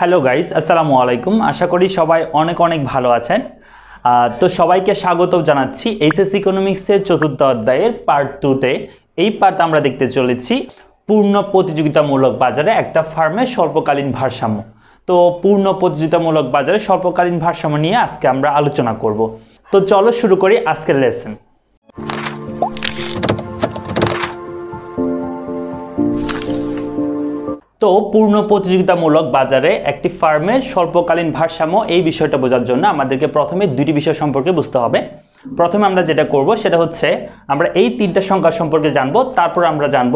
Hello guys আসসালামু আলাইকুম আশা করি সবাই অনেক অনেক ভালো আছেন। তো সবাইকে স্বাগত জানাচ্ছি এইচএস ইকোনমিক্সের চতুর্থ অধ্যায়ের পার্ট টুতে এই পার্ট আমরা দেখতে চলেছি পূর্ণ প্রতিযোগিতামূলক বাজারে একটা ফার্মের স্বল্পকালীন ভারসাম্য। তো পূর্ণ প্রতিযোগিতামূলক বাজারে স্বল্পকালীন ভারসাম্য নিয়ে আজকে আমরা আলোচনা করব। তো চলো শুরু করি আজকের লেসন তো পূর্ণ প্রতিযোগিতামূলক বাজারে একটি ফার্মের স্বল্পকালীন ভারসাম্য এই বিষয়টা বোঝার জন্য আমাদেরকে প্রথমে দুটি বিষয় সম্পর্কে বুঝতে হবে। প্রথমে আমরা যেটা করব সেটা হচ্ছে আমরা এই তিনটা সংখ্যা সম্পর্কে জানব, তারপর আমরা জানব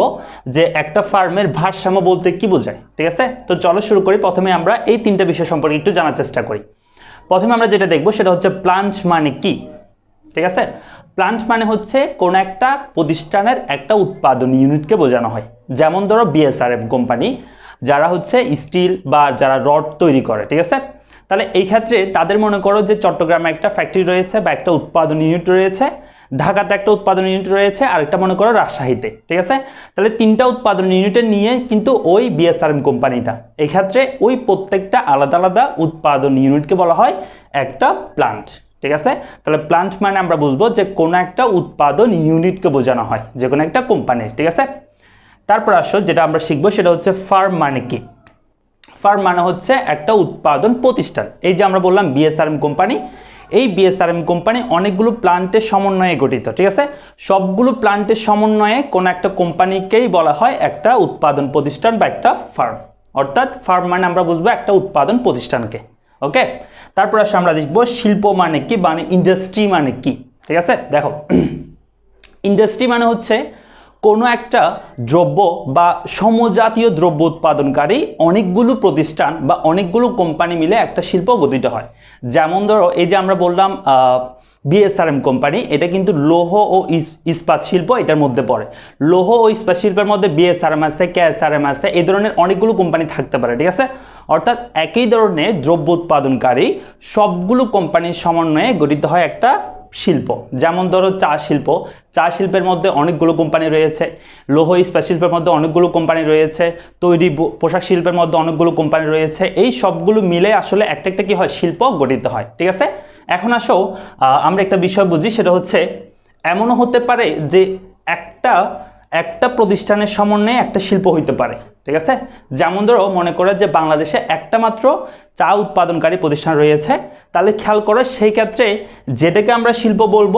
যে একটা ফার্মের ভারসাম্য বলতে কি বোঝায়, ঠিক আছে? তো চলো শুরু করি, প্রথমে আমরা এই তিনটা বিষয় সম্পর্কে একটু জানার চেষ্টা করি। প্রথমে আমরা যেটা দেখব সেটা হচ্ছে প্লান্ট মানে কি, ঠিক আছে? প্লান্ট মানে হচ্ছে কোন একটা প্রতিষ্ঠানের একটা উৎপাদন ইউনিটকে বোঝানো হয়। যেমন ধরো বিএসআরএফ কোম্পানি যারা হচ্ছে স্টিল বা যারা রড তৈরি করে, ঠিক আছে? তাহলে এই ক্ষেত্রে তাদের মনে করো যে চট্টগ্রামে একটা ফ্যাক্টরি রয়েছে বা একটা উৎপাদন ইউনিট রয়েছে, ঢাকাতে একটা উৎপাদন ইউনিট রয়েছে আর একটা মনে করো রাজশাহীতে, ঠিক আছে? তাহলে তিনটা উৎপাদন ইউনিটে নিয়ে কিন্তু ওই বিএসআরএম কোম্পানিটা, এই ক্ষেত্রে ওই প্রত্যেকটা আলাদা আলাদা উৎপাদন ইউনিটকে বলা হয় একটা প্লান্ট ঠিক আছে? তাহলে প্লান্ট মানে আমরা বুঝব যে কোনো একটা উৎপাদন ইউনিটকে বোঝানো হয়, যে কোনো একটা কোম্পানির ঠিক আছে? তারপর আসো, যেটা আমরা শিখব সেটা হচ্ছে ফার্ম মানে কি? ফার্ম মানে হচ্ছে একটা উৎপাদন প্রতিষ্ঠান। এই যে আমরা বললাম বিএসআরএম কোম্পানি এই বিএসআরএম কোম্পানি অনেকগুলো প্লান্টের সমন্বয়ে গঠিত, ঠিক আছে? সবগুলো প্লান্টের সমন্বয়ে কোনো একটা কোম্পানিকেই বলা হয় একটা উৎপাদন প্রতিষ্ঠান বা একটা ফার্ম অর্থাৎ ফার্ম মানে আমরা বুঝব একটা উৎপাদন প্রতিষ্ঠানকে, ওকে? তারপর আসলে আমরা দেখব শিল্প মানে কি মানে ইন্ডাস্ট্রি মানে কি, ঠিক আছে? দেখো ইন্ডাস্ট্রি মানে হচ্ছে কোনো একটা দ্রব্য বা সমজাতীয় দ্রব্য উৎপাদনকারী অনেকগুলো প্রতিষ্ঠান বা অনেকগুলো কোম্পানি মিলে একটা শিল্প গঠিত হয়। যেমন ধরো, এই যে আমরা বললাম বিএসআরএম কোম্পানি, এটা কিন্তু লৌহ ও ইস- ইস্পাত শিল্প এটার মধ্যে পড়ে। লৌহ ও ইস্পাত শিল্পের মধ্যে বিএসআরএম আছে কেএসআরএম আছে, এই ধরনের অনেকগুলো কোম্পানি থাকতে পারে, ঠিক আছে? অর্থাৎ একই ধরনের দ্রব্য উৎপাদনকারী সবগুলো কোম্পানির সমন্বয়ে গঠিত হয় একটা শিল্প। যেমন ধরো চা শিল্প, চা শিল্পের মধ্যে অনেকগুলো কোম্পানি রয়েছে। লৌহ ইস্পাত শিল্পের মধ্যে অনেকগুলো কোম্পানি রয়েছে। তৈরি পোশাক শিল্পের মধ্যে অনেকগুলো কোম্পানি রয়েছে। এই সবগুলো মিলে আসলে একটা একটা কি হয়? শিল্প গঠিত হয়। ঠিক আছে? এখন আসো আমরা একটা বিষয় বুঝি, সেটা হচ্ছে এমনও হতে পারে যে একটা একটা প্রতিষ্ঠানের সমন্বয়ে একটা শিল্প হইতে পারে। ঠিক আছে? যেমন ধরো মনে করে যে বাংলাদেশে একটা মাত্র চা উৎপাদনকারী প্রতিষ্ঠান রয়েছে, তাহলে খেয়াল করো সেই ক্ষেত্রে যেটাকে আমরা শিল্প বলব,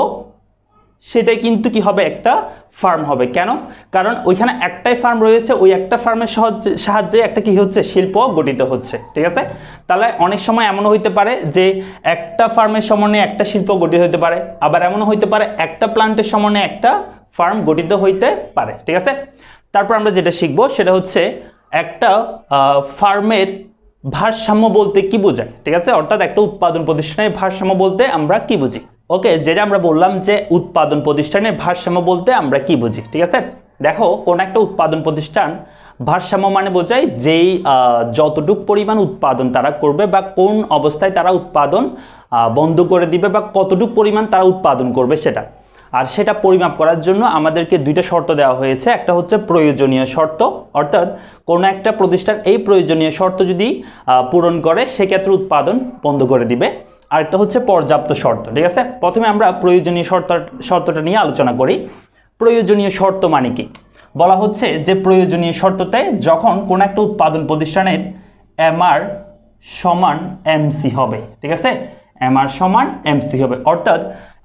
সেটাই কিন্তু কি হবে? একটা ফার্ম হবে। কেন? কারণ ওইখানে একটাই ফার্ম রয়েছে, ওই একটা ফার্মের সাহায্যে সাহায্যে একটা কি হচ্ছে? শিল্প গঠিত হচ্ছে। ঠিক আছে? তাহলে অনেক সময় এমনও হইতে পারে যে একটা ফার্মের সমন্বয়ে একটা শিল্প গঠিত হতে পারে, আবার এমনও হইতে পারে একটা প্লান্টের সমন্বয়ে একটা ফার্ম গঠিত হইতে পারে। ঠিক আছে? তারপর আমরা যেটা শিখব সেটা হচ্ছে একটা ফার্মের ভারসাম্য বলতে কি বোঝায়? ঠিক আছে? অর্থাৎ একটা উৎপাদন প্রতিষ্ঠানের ভারসাম্য বলতে আমরা কি বুঝি? ওকে, যেটা আমরা বললাম যে উৎপাদন প্রতিষ্ঠানের ভারসাম্য বলতে আমরা কি বুঝি? ঠিক আছে? দেখো, কোন একটা উৎপাদন প্রতিষ্ঠান ভারসাম্য মানে বোঝায় যেই যতটুক পরিমাণ উৎপাদন তারা করবে বা কোন অবস্থায় তারা উৎপাদন বন্ধ করে দিবে বা কতটুক পরিমাণ তারা উৎপাদন করবে সেটা। আর সেটা পরিমাপ করার জন্য আমাদেরকে দুইটা শর্ত দেওয়া হয়েছে। একটা হচ্ছে প্রয়োজনীয় শর্ত, অর্থাৎ কোনো একটা প্রতিষ্ঠান এই প্রয়োজনীয় শর্ত যদি পূরণ করে, সেক্ষেত্রে উৎপাদন বন্ধ করে দিবে। আরেকটা হচ্ছে পর্যাপ্ত শর্ত, ঠিক আছে? প্রথমে আমরা প্রয়োজনীয় শর্ত, শর্তটা নিয়ে আলোচনা করি। প্রয়োজনীয় শর্ত মানে কি? বলা হচ্ছে যে প্রয়োজনীয় শর্ততে যখন কোন একটা উৎপাদন প্রতিষ্ঠানের এমআর সমান এমসি হবে, ঠিক আছে? এমআর সমান এমসি হবে। অর্থাৎ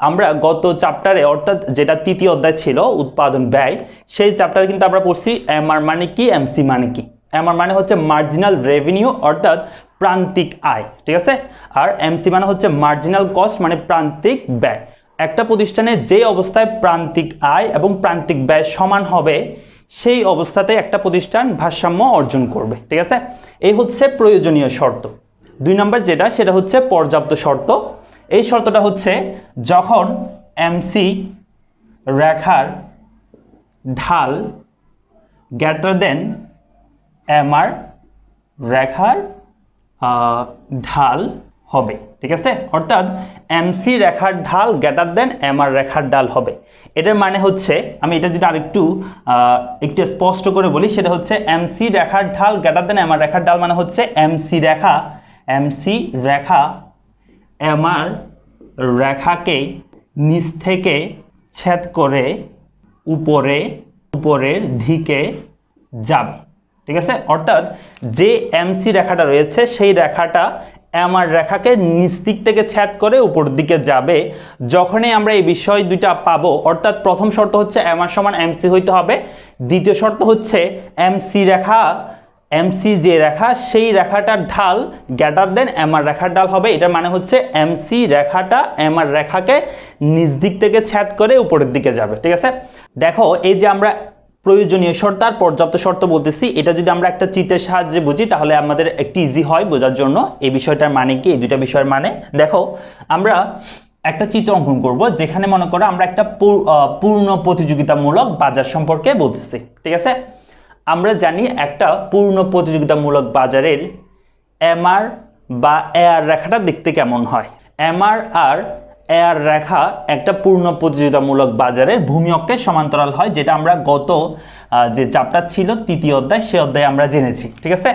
আমরা গত চ্যাপ্টারে অর্থাৎ যেটা তৃতীয় অধ্যায় ছিল, উৎপাদন ব্যয়, সেই চ্যাপ্টারে কিন্তু আমরা পড়ছি এমআর মানে কি এমসি মানে কি। এমআর মানে হচ্ছে মার্জিনাল রেভিনিউ অর্থাৎ প্রান্তিক আয়, ঠিক আছে? আর এমসি মানে হচ্ছে মার্জিনাল কস্ট মানে প্রান্তিক ব্যয়। একটা প্রতিষ্ঠানে যে অবস্থায় প্রান্তিক আয় এবং প্রান্তিক ব্যয় সমান হবে, সেই অবস্থাতে একটা প্রতিষ্ঠান ভারসাম্য অর্জন করবে, ঠিক আছে? এই হচ্ছে প্রয়োজনীয় শর্ত। দুই নম্বর যেটা, সেটা হচ্ছে পর্যাপ্ত শর্ত এই শর্তটা হচ্ছে যখন এমসি রেখার ঢাল গ্রেটার দেন এমআর রেখার ঢাল হবে, ঠিক আছে? অর্থাৎ এমসি রেখার ঢাল গ্রেটার দেন এমআর রেখার ঢাল হবে। এটার মানে হচ্ছে, আমি এটা যদি আরেকটু একটু স্পষ্ট করে বলি, সেটা হচ্ছে এমসি রেখার ঢাল গ্রেটার দেন এমআর রেখার ঢাল মানে হচ্ছে এমসি রেখা এমসি রেখা এমআর রেখাকে নিচ থেকে ছেদ করে উপরে, উপরের দিকে যাবে। ঠিক আছে? অর্থাৎ যে এমসি রেখাটা রয়েছে, সেই রেখাটা এমআর রেখাকে নিচ দিক থেকে ছেদ করে উপর দিকে যাবে। যখনই আমরা এই বিষয় দুইটা পাবো, অর্থাৎ প্রথম শর্ত হচ্ছে এমআর সমান এমসি হইতে হবে। দ্বিতীয় শর্ত হচ্ছে এমসি রেখা এমসি যে রেখা, সেই রেখাটার ঢাল গ্রেটার দেন এমআর রেখার ঢাল হবে। এটার মানে হচ্ছে এমসি রেখাটা এমআর রেখাকে নিচ দিক থেকে ছেদ করে উপরের দিকে যাবে, ঠিক আছে? দেখো, এই যে আমরা প্রয়োজনীয় শর্ত আর পর্যাপ্ত শর্ত বলতেছি, এটা যদি আমরা একটা চিত্রের সাহায্যে বুঝি, তাহলে আমাদের একটু ইজি হয় বোঝার জন্য। এই বিষয়টার মানে কি? এই দুইটা বিষয়ের মানে। দেখো, আমরা একটা চিত্র অঙ্কন করব, যেখানে মনে করো আমরা একটা পূর্ণ প্রতিযোগিতামূলক বাজার সম্পর্কে বলতেছি, ঠিক আছে? আমরা জানি একটা পূর্ণ প্রতিযোগিতামূলক বাজারের এমআর বা এআর রেখাটা দেখতে কেমন হয়। এমআর আর এআর রেখা একটা পূর্ণ প্রতিযোগিতামূলক বাজারের ভূমি অক্ষের সমান্তরাল হয়, যেটা আমরা গত যে চ্যাপ্টার ছিল তৃতীয় অধ্যায়, সে অধ্যায়ে আমরা জেনেছি, ঠিক আছে?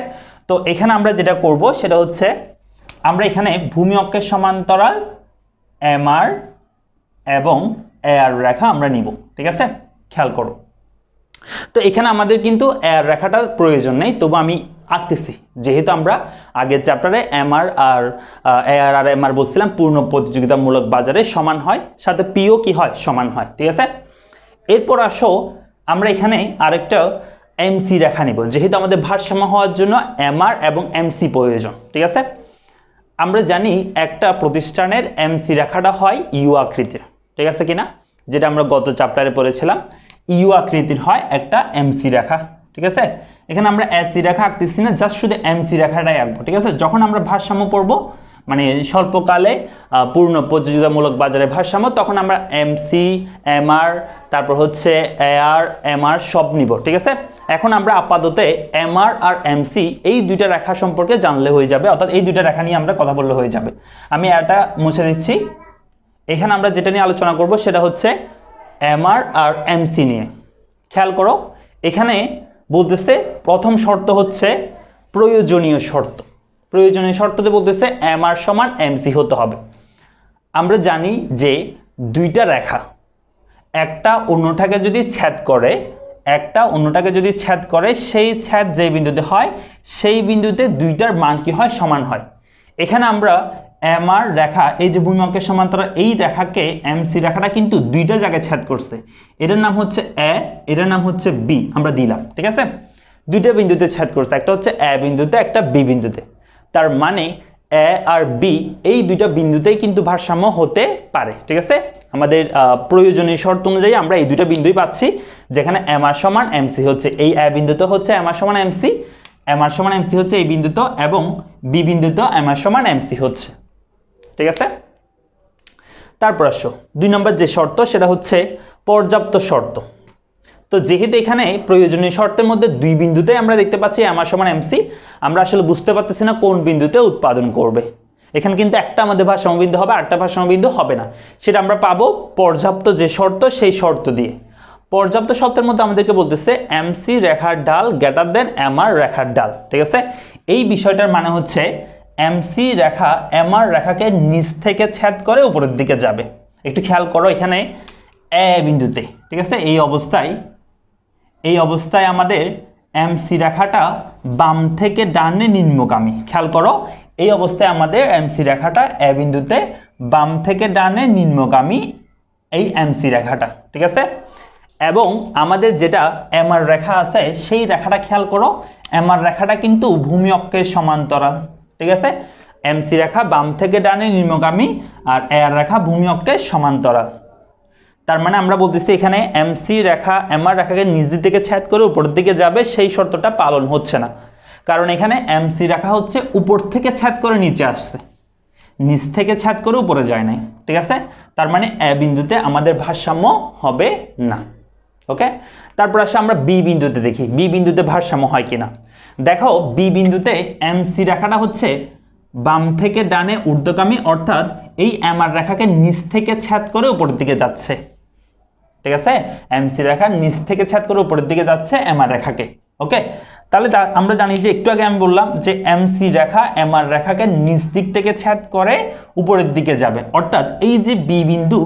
তো এখানে আমরা যেটা করব সেটা হচ্ছে, আমরা এখানে ভূমি অক্ষের সমান্তরাল, এমআর এবং এআর রেখা আমরা নিব, ঠিক আছে? খেয়াল করো। তো এখানে আমাদের কিন্তু রেখাটার প্রয়োজন নেই, তবু আমি আঁকতেছি। যেহেতু আমরা আগের চ্যাপ্টারে এমআর আর এআর আর এমআর বলছিলাম, পূর্ণ প্রতিযোগিতামূলক বাজারে সমান হয়, সাথে পিও কি হয়, সমান হয়, ঠিক আছে? এরপর আসো, আমরা এখানে আরেকটা এমসি রেখা নিব, যেহেতু আমাদের ভারসাম্য হওয়ার জন্য এমআর এবং এমসি প্রয়োজন, ঠিক আছে? আমরা জানি একটা প্রতিষ্ঠানের এমসি রেখাটা হয় ইউ আকৃতির, ঠিক আছে কিনা? যেটা আমরা গত চ্যাপ্টারে পড়েছিলাম। ইউ আকৃতির হয় একটা এমসি রেখা, ঠিক আছে? এখানে আমরা এসি রেখা আঁকতেছি না জাস্ট শুধু এমসি রেখাটাই আঁকবো, ঠিক আছে? যখন আমরা ভারসাম্য পড়ব মানে স্বল্পকালে পূর্ণ প্রতিযোগিতামূলক বাজারে ভারসাম্য, তখন আমরা এমসি এমআর তারপর হচ্ছে এআর এমআর সব নিব, ঠিক আছে? এখন আমরা আপাতত এমআর আর এমসি এই দুইটা রেখা সম্পর্কে জানলে হয়ে যাবে, অর্থাৎ এই দুইটা রেখা নিয়ে আমরা কথা বললে হয়ে যাবে। আমি এটা মুছে দিচ্ছি। এখানে আমরা যেটা নিয়ে আলোচনা করব, সেটা হচ্ছে এমআর আর এমসি নিয়ে। খেয়াল করো, এখানে বলতেছে প্রথম শর্ত হচ্ছে প্রয়োজনীয় শর্ত। প্রয়োজনীয় শর্ততে বলতেছে এমআর সমান এমসি হতে হবে। আমরা জানি যে দুইটা রেখা, একটা অন্যটাকে যদি ছেদ করে, একটা অন্যটাকে যদি ছেদ করে, সেই ছেদ যে বিন্দুতে হয়, সেই বিন্দুতে দুইটার মান কি হয়? সমান হয়। এখানে আমরা এম আর রেখা, এই যে ভূমি অঙ্কের সমান্তরাল, এই রেখাকে এমসি রেখাটা কিন্তু দুইটা জায়গায় ছেদ করছে। এটার নাম হচ্ছে এ, এটার নাম হচ্ছে বি, আমরা দিলাম, ঠিক আছে? দুইটা বিন্দুতে ছেদ করছে, একটা হচ্ছে এ বিন্দুতে, একটা বি বিন্দুতে। তার মানে এ আর বি, এই দুইটা বিন্দুতেই কিন্তু ভারসাম্য হতে পারে, ঠিক আছে? আমাদের প্রয়োজনীয় শর্ত অনুযায়ী আমরা এই দুইটা বিন্দুই পাচ্ছি, যেখানে এম আর সমান এমসি হচ্ছে। এই এ বিন্দুতে হচ্ছে এম আর সমান এমসি এম আর সমান এমসি হচ্ছে এই বিন্দুতে এবং বি বিন্দুতে এম আর সমান এমসি হচ্ছে। ঠিক আছে? তারপর আসো। দুই নম্বর যে শর্ত, সেটা হচ্ছে পর্যাপ্ত শর্ত। তো যেহেতু এখানে প্রয়োজনীয় শর্তের মধ্যে দুই বিন্দুতে আমরা দেখতে পাচ্ছি আমার সমান এমসি আমরা আসলে বুঝতে পারতেছি না কোন বিন্দুতে উৎপাদন করবে। এখানে কিন্তু একটা আমাদের ভারসাম্য বিন্দু হবে আটটা ভারসাম্য বিন্দু হবে না। সেটা আমরা পাবো পর্যাপ্ত যে শর্ত, সেই শর্ত দিয়ে। পর্যাপ্ত শর্তের মধ্যে আমাদেরকে বলতেছে এমসি রেখার ডাল গ্রেটার দেন এমআর রেখার ডাল, ঠিক আছে? এই বিষয়টার মানে হচ্ছে এমসি রেখা এমআর রেখাকে নিচ থেকে ছেদ করে উপরের দিকে যাবে। একটু খেয়াল করো এখানে এ বিন্দুতে, ঠিক আছে? এই অবস্থায় এই অবস্থায় আমাদের এমসি রেখাটা বাম থেকে ডানে নিম্নগামী। খেয়াল করো, এই অবস্থায় আমাদের এমসি রেখাটা এ বিন্দুতে, বাম থেকে ডানে নিম্নগামী এই এমসি রেখাটা, ঠিক আছে? এবং আমাদের যেটা এমআর রেখা আছে, সেই রেখাটা খেয়াল করো এমআর রেখাটা কিন্তু ভূমি অক্ষের সমান্তরাল। ঠিক আছে? এমসি রেখা বাম থেকে ডানে নিম্নগামী আর এর রেখা ভূমি অক্ষের সমান্তরাল। তার মানে আমরা বলতেছি এখানে এমসি রেখা এমআর রেখাকে দিক থেকে ছেদ করে উপরের দিকে যাবে, সেই শর্তটা পালন হচ্ছে না। কারণ এখানে এমসি রেখা হচ্ছে উপর থেকে ছেদ করে নিচে আসছে। নিচ থেকে ছেদ করে উপরে যায় নাই, ঠিক আছে? তার মানে এ বিন্দুতে আমাদের ভারসাম্য হবে না, ওকে? তারপর আসে আমরা বি বিন্দুতে দেখি বি বিন্দুতে ভারসাম্য হয় কিনা। দেখো বি বিন্দুতে এমসি রেখাটা হচ্ছে বাম থেকে ডানে ঊর্ধ্বগামী, অর্থাৎ এই এমআর রেখাকে নিচ থেকে ছেদ করে উপরের দিকে যাচ্ছে। ঠিক আছে? এমসি রেখা নিচ থেকে ছেদ করে উপরের দিকে যাচ্ছে এমআর রেখাকে। ওকে তাহলে আমরা জানি যে একটু আগে আমি বললাম যে এমসি রেখা এমআর রেখাকে নিচ দিক থেকে ছেদ করে উপরের দিকে যাবে। অর্থাৎ এই যে বি বিন্দু,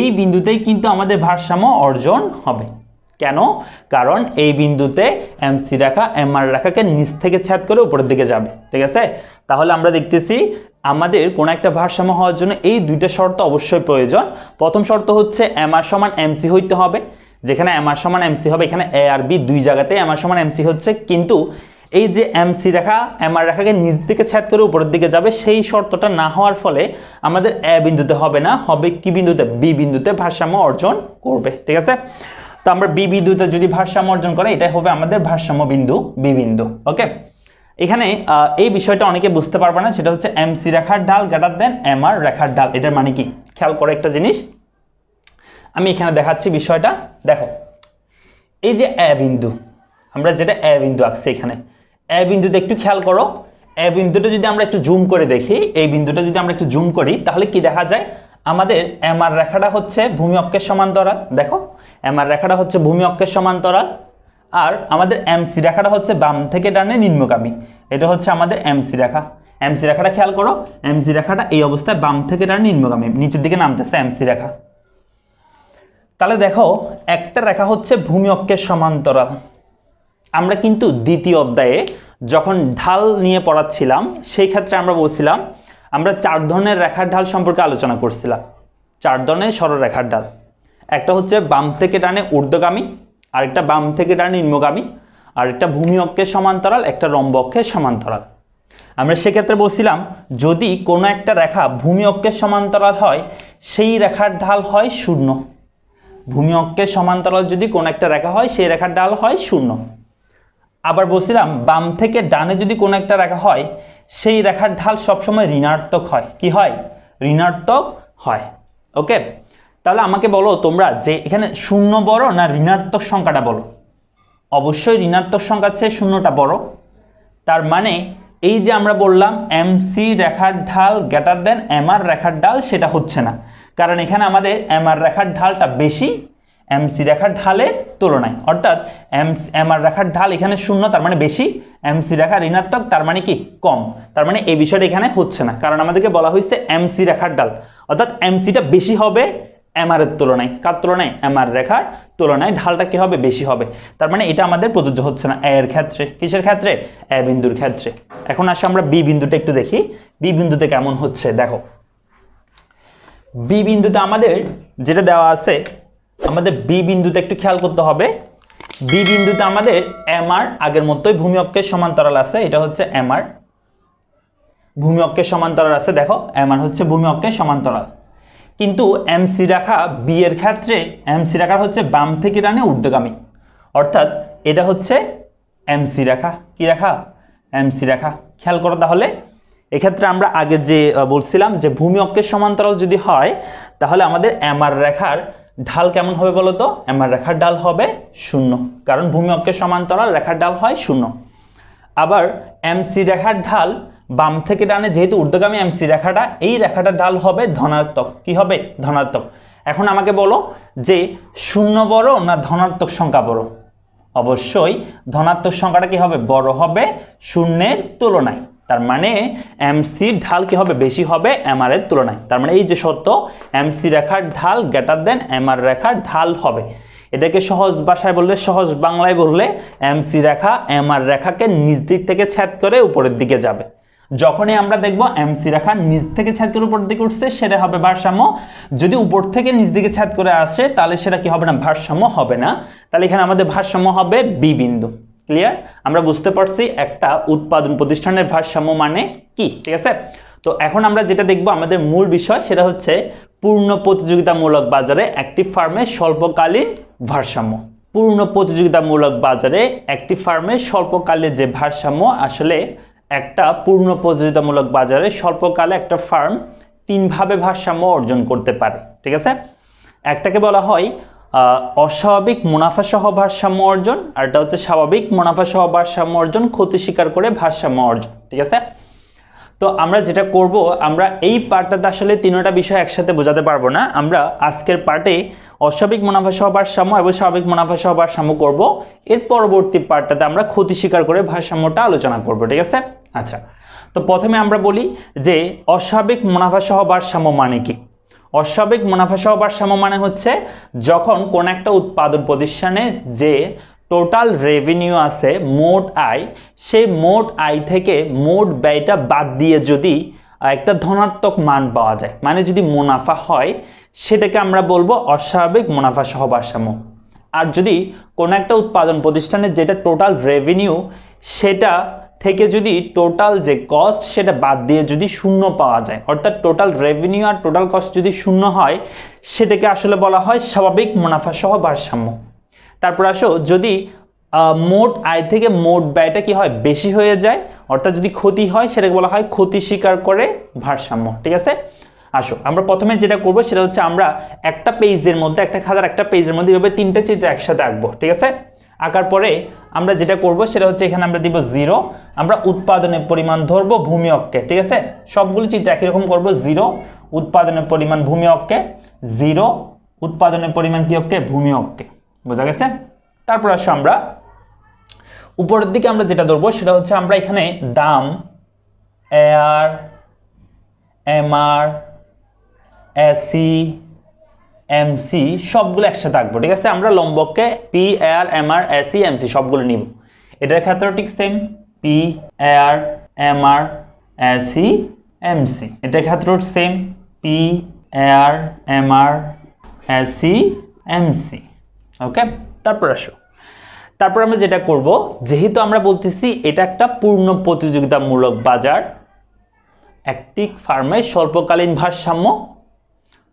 এই বিন্দুতেই কিন্তু আমাদের ভারসাম্য অর্জন হবে। কেন? কারণ এই বিন্দুতে এমসি রেখা এমআর রেখাকে নিচ থেকে ছেদ করে উপরের দিকে যাবে, ঠিক আছে? তাহলে আমরা দেখতেছি আমাদের কোন একটা ভারসাম্য হওয়ার জন্য এই দুইটা শর্ত অবশ্যই প্রয়োজন। প্রথম শর্ত হচ্ছে এমআর সমান এমসি হইতে হবে, যেখানে এমআর সমান এমসি হবে এখানে এ আর বি দুই জায়গাতে। এমআর সমান এমসি হচ্ছে কিন্তু এই যে এমসি রেখা এমআর রেখাকে নিচ দিকে ছেদ করে উপরের দিকে যাবে, সেই শর্তটা না হওয়ার ফলে আমাদের এ বিন্দুতে হবে না, হবে কি বিন্দুতে? বি বিন্দুতে ভারসাম্য অর্জন করবে, ঠিক আছে? তো আমরা বি বিন্দুতে যদি ভারসাম্য অর্জন করে, এটাই হবে আমাদের ভারসাম্য বিন্দু বি বিন্দু ওকে এখানে এই বিষয়টা অনেকে বুঝতে পারবে না, সেটা হচ্ছে এমসি রেখার ঢাল গ্রেটার দেন এমআর রেখার ঢাল এটার মানে কি? খেয়াল করে একটা জিনিস। আমি এখানে দেখাচ্ছি বিষয়টা, দেখো। এই যে এ বিন্দু, আমরা যেটা এ বিন্দু আঁকছি এখানে এ বিন্দুতে একটু খেয়াল করো। এ বিন্দুটা যদি আমরা একটু জুম করে দেখি, এই বিন্দুটা যদি আমরা একটু জুম করি, তাহলে কি দেখা যায়? আমাদের এম আর রেখাটা হচ্ছে ভূমি অক্ষের সমান্তরাল, দেখো। এমআর রেখাটা হচ্ছে ভূমি অক্ষের সমান্তরাল, আর আমাদের এমসি রেখাটা হচ্ছে বাম থেকে ডানে নিম্নগামী। এটা হচ্ছে আমাদের এমসি রেখা। এমসি রেখাটা খেয়াল করো এমসি রেখাটা এই অবস্থায় বাম থেকে ডানে নিম্নগামী, নিচের দিকে নামতেছে এমসি রেখা। তাহলে দেখো, একটা রেখা হচ্ছে ভূমি অক্ষের সমান্তরাল। আমরা কিন্তু দ্বিতীয় অধ্যায়ে যখন ঢাল নিয়ে পড়াচ্ছিলাম, সেই ক্ষেত্রে আমরা বলছিলাম, আমরা চার ধরনের রেখার ঢাল সম্পর্কে আলোচনা করছিলাম। চার ধরনের সরলরেখার ঢাল। একটা হচ্ছে বাম থেকে ডানে ঊর্ধ্বগামী, আরেকটা বাম থেকে ডানে নিম্নগামী আর একটা ভূমি অক্ষের সমান্তরাল, একটা রম্ব অক্ষের সমান্তরাল। আমরা সেক্ষেত্রে বলছিলাম, যদি কোনো একটা রেখা ভূমি অক্ষের সমান্তরাল হয়, সেই রেখার ঢাল হয় শূন্য। ভূমি অক্ষের সমান্তরাল যদি কোনো একটা রেখা হয়, সেই রেখার ঢাল হয় শূন্য। আবার বলছিলাম, বাম থেকে ডানে যদি কোনো একটা রেখা হয়, সেই রেখার ঢাল সবসময় ঋণাত্মক হয়। কি হয়? ঋণাত্মক হয়। ওকে? তাহলে আমাকে বলো তোমরা যে এখানে শূন্য বড় না ঋণাত্মক সংখ্যাটা বলো? অবশ্যই ঋণাত্মক সংখ্যার চেয়ে শূন্যটা বড়। তার মানে এই যে আমরা বললাম এমসি রেখার ঢাল গ্রেটার দেন এমআর রেখার ঢাল, সেটা হচ্ছে না। কারণ এখানে আমাদের এমআর রেখার ঢালটা বেশি এমসি রেখার ঢালের তুলনায়। অর্থাৎ এম এমআর রেখার ঢাল এখানে শূন্য, তার মানে বেশি। এমসি রেখা ঋণাত্মক, তার মানে কি? কম। তার মানে এই বিষয়টা এখানে হচ্ছে না। কারণ আমাদেরকে বলা হয়েছে এমসি রেখার ঢাল। অর্থাৎ এমসিটা বেশি হবে এমআর এর তুলনায়। কার তুলনায়? এমআর রেখার তুলনায় ঢালটা কি হবে? বেশি হবে। তার মানে এটা আমাদের প্রযোজ্য হচ্ছে না এর ক্ষেত্রে। কিসের ক্ষেত্রে? এ বিন্দুর ক্ষেত্রে। এখন আসে আমরা বি বিন্দুটা একটু দেখি। বি বিন্দুতে কেমন হচ্ছে? দেখো। বি বিন্দুতে আমাদের যেটা দেওয়া আছে, আমাদের বি বিন্দুতে একটু খেয়াল করতে হবে। বি বিন্দুতে আমাদের এমআর আগের মতোই ভূমি অক্ষের সমান্তরাল আছে। এটা হচ্ছে এমআর ভূমি অক্ষের সমান্তরাল আছে। দেখো এমআর হচ্ছে ভূমি অক্ষের সমান্তরাল। কিন্তু এমসি রেখা বি এর ক্ষেত্রে এমসি রেখা হচ্ছে বাম থেকে ডানে ঊর্ধ্বগামী। অর্থাৎ এটা হচ্ছে এমসি রেখা কি রেখা এমসি রেখা খেয়াল করো তাহলে। এক্ষেত্রে আমরা আগে যে বলছিলাম যে ভূমি অক্ষের সমান্তরাল যদি হয়, তাহলে আমাদের এমআর রেখার ঢাল কেমন হবে বলতো এমআর রেখার ডাল হবে শূন্য। কারণ ভূমি অক্ষের সমান্তরাল রেখার ডাল হয় শূন্য। আবার এমসি রেখার ঢাল বাম থেকে ডানে যেহেতু ঊর্ধ্বগামী এমসি রেখাটা, এই রেখাটা ঢাল হবে ধনাত্মক। কি হবে? ধনাত্মক। এখন আমাকে বলো যে শূন্য বড় না ধনাত্মক সংখ্যা বড়? অবশ্যই ধনাত্মক সংখ্যাটা কি হবে? বড় হবে শূন্যের তুলনায়। তার মানে এমসি ঢাল কি হবে? বেশি হবে এমআর এর তুলনায়। তার মানে এই যে সত্য এমসি রেখার ঢাল গ্রেটার দেন এমআর রেখার ঢাল হবে। এটাকে সহজ ভাষায় বললে, সহজ বাংলায় বললে এমসি রেখা এমআর রেখাকে নিচ দিক থেকে ছেদ করে উপরের দিকে যাবে। যখনই আমরা দেখব এমসি রেখা নিচ থেকে ছেদ করে উপর দিকে উঠছে, সেটা হবে ভারসাম্য। যদি উপর থেকে নিচ দিকে ছেদ করে আসে, তাহলে সেটা কি হবে না? ভারসাম্য হবে না। তাহলে এখানে আমাদের ভারসাম্য হবে বি বিন্দু। ক্লিয়ার আমরা বুঝতে পারছি একটা উৎপাদন প্রতিষ্ঠানের ভারসাম্য মানে কি, ঠিক আছে? তো এখন আমরা যেটা দেখব, আমাদের মূল বিষয় সেটা হচ্ছে পূর্ণ প্রতিযোগিতামূলক বাজারে একটি ফার্মের স্বল্পকালীন ভারসাম্য। পূর্ণ প্রতিযোগিতামূলক বাজারে একটি ফার্মের স্বল্পকালে যে ভারসাম্য, আসলে একটা পূর্ণ প্রতিযোগিতামূলক বাজারে স্বল্পকালে একটা ফার্ম তিনভাবে ভারসাম্য অর্জন করতে পারে, ঠিক আছে? একটাকে বলা হয় অস্বাভাবিক মুনাফা সহ ভারসাম্য অর্জন আর এটা হচ্ছে স্বাভাবিক মুনাফা সহ ভারসাম্য অর্জন, ক্ষতি স্বীকার করে ভারসাম্য অর্জন, ঠিক আছে? তো আমরা যেটা করব, আমরা এই পার্টটাতে আসলে তিনটা বিষয় একসাথে বোঝাতে পারব না। আমরা আজকের পার্টে অস্বাভাবিক মুনাফা সহ ভারসাম্য এবং স্বাভাবিক মুনাফা সহ ভারসাম্য করব। এর পরবর্তী পার্টটাতে আমরা ক্ষতি স্বীকার করে ভারসাম্যটা আলোচনা করব, ঠিক আছে? আচ্ছা তো প্রথমে আমরা বলি যে অস্বাভাবিক মুনাফা সহ ভারসাম্য মানে কি? অস্বাভাবিক মুনাফা সহ ভারসাম্য মানে হচ্ছে যখন কোন একটা উৎপাদন প্রতিষ্ঠানে যে টোটাল রেভিনিউ আছে মোট আয়। সেই মোট আয় থেকে মোট ব্যয়টা বাদ দিয়ে যদি একটা ধনাত্মক মান পাওয়া যায় মানে যদি মুনাফা হয়, সেটাকে আমরা বলব অস্বাভাবিক মুনাফা সহ ভারসাম্য। আর যদি কোনো একটা উৎপাদন প্রতিষ্ঠানের যেটা টোটাল রেভিনিউ সেটা থেকে যদি টোটাল যে কস্ট সেটা বাদ দিয়ে যদি শূন্য পাওয়া যায়, অর্থাৎ টোটাল রেভিনিউ আর টোটাল কস্ট যদি শূন্য হয়, সেটাকে আসলে বলা হয় স্বাভাবিক মুনাফা সহ ভারসাম্য। তারপর আসো, যদি মোট আয় থেকে মোট ব্যয়টা কি হয়? বেশি হয়ে যায়, অর্থাৎ যদি ক্ষতি হয়, সেটাকে বলা হয় ক্ষতি স্বীকার করে ভারসাম্য, ঠিক আছে? আসো, আমরা প্রথমে যেটা করব সেটা হচ্ছে আমরা একটা পেজের মধ্যে, একটা খাতার একটা পেজের মধ্যে এভাবে তিনটে চিত্র একসাথে আঁকবো, ঠিক আছে? আঁকার পরে আমরা যেটা করব সেটা হচ্ছে এখানে আমরা দিব জিরো আমরা উৎপাদনের পরিমাণ ধরবো ভূমি অক্ষে, ঠিক আছে? সবগুলো চিত্র একই রকম করব জিরো উৎপাদনের পরিমাণ ভূমি অক্ষে জিরো উৎপাদনের পরিমাণ কি অক্ষে? ভূমি অক্ষে। বোঝা গেছে? তারপর আসো আমরা। উপরের দিকে আমরা যেটা ধরবো সেটা হচ্ছে আমরা এখানে দাম এআর এমআর, এসি, এমসি সবগুলো একসাথে থাকব ঠিক আছে? আমরা লম্বককে P R M R AC, MC সবগুলো নিব। এটার ক্ষেত্রেও ঠিক same P R M R AC, MC. এটার ক্ষেত্রেও same P R M R AC, MC. Okay তারপর আসো। তারপর আমরা যেটা করব, যেহেতু আমরা বলতেছি এটা একটা পূর্ণ প্রতিযোগিতামূলক বাজার, একটি ফার্মের স্বল্পকালীন ভারসাম্য,